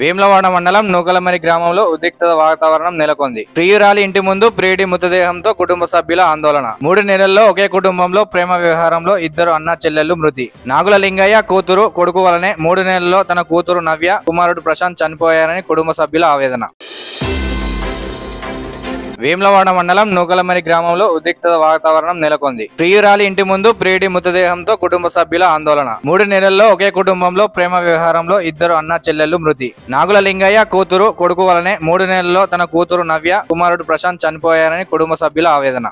వేములవాడ మండలం నూకలమరి గ్రామంలో ఉద్రిక్త వాతావరణం నెలకొంది. ప్రియురాలి ఇంటి ముందు ప్రియుడి మృతదేహంతో కుటుంబ సభ్యుల ఆందోళన. మూడు నెలల్లో ఒకే కుటుంబంలో ప్రేమ వ్యవహారంలో ఇద్దరు అన్న చెల్లెళ్ళు మృతి. నాగుల లింగయ్య కూతురు కొడుకు వలనే మూడు నెలల్లో తన కూతురు నవ్య కుమారుడు ప్రశాంత్ చనిపోయారని కుటుంబ సభ్యుల ఆవేదన. వేములవాడ మండలం నూకలమరి గ్రామంలో ఉద్రిక్త వాతావరణం నెలకొంది. ప్రియురాలి ఇంటి ముందు ప్రియుడి మృతదేహంతో కుటుంబ సభ్యుల ఆందోళన. మూడు నెలల్లో ఒకే కుటుంబంలో ప్రేమ వ్యవహారంలో ఇద్దరు అన్న చెల్లెళ్ళు మృతి. నాగుల లింగయ్య కూతురు కొడుకు వలనే మూడు నెలల్లో తన కూతురు నవ్య కుమారుడు ప్రశాంత్ చనిపోయారని కుటుంబ సభ్యుల ఆవేదన.